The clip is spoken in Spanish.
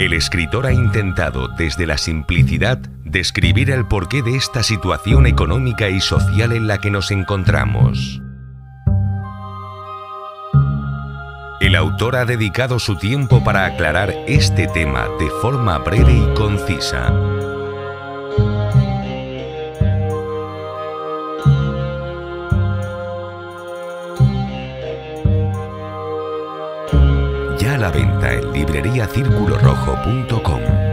El escritor ha intentado, desde la simplicidad, describir el porqué de esta situación económica y social en la que nos encontramos. El autor ha dedicado su tiempo para aclarar este tema de forma breve y concisa. Ya a la venta en libreriacirculorrojo.com.